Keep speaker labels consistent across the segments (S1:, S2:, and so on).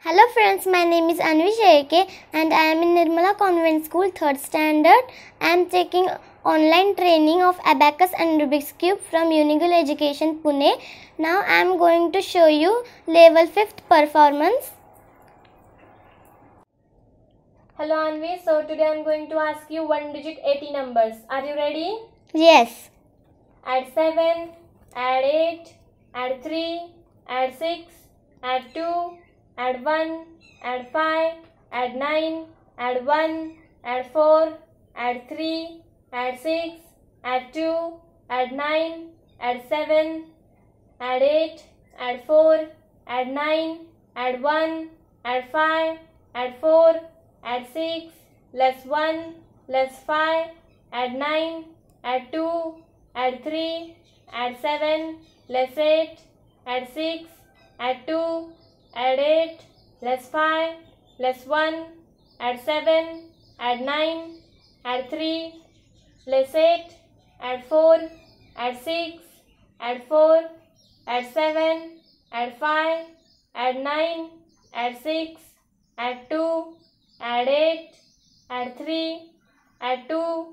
S1: Hello friends, my name is Anvi Shelke and I am in Nirmala Convent School 3rd standard. I am taking online training of abacus and Rubik's cube from Unigoal Education Pune. Now I am going to show you level 5th performance.
S2: Hello Anvi, so today I am going to ask you one digit 80 numbers. Are you ready?
S1: Yes.
S2: Add 7, add 8, add 3, add 6, add 2, add 1, add 5, add 9, add 1, add 4, add 3, add 6, add 2, add 9, add 7, add 8, add 4, add 9, add 1, add 5, add 4, add 6, less 1, less 5, add 9, add 2, add 3, add 7, less 8, add 6, add 2, add 8, less 5, less 1, add 7, add 9, add 3, less 8, add 4, add 6, add 4, add 7, add 5, add 9, add 6, add 2, add 8, add 3, add 2,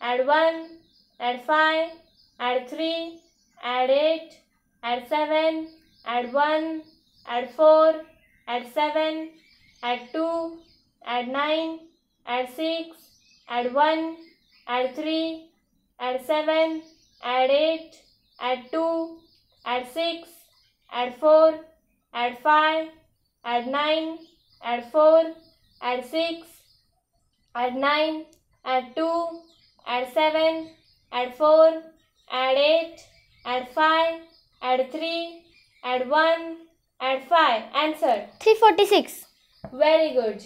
S2: add 1, add 5, add 3, add 8, add 7, add 1, add 4, add 7, add 2, add 9, add 6, add 1, add 3, add 7, add 8, add 2, add 6, add 4, add 5, add 9, add 4, add 6, add 9, add 2, add 7, add 4, add 8, add 5, add 3, add 1, add 5. Answer.
S1: 346.
S2: Very good.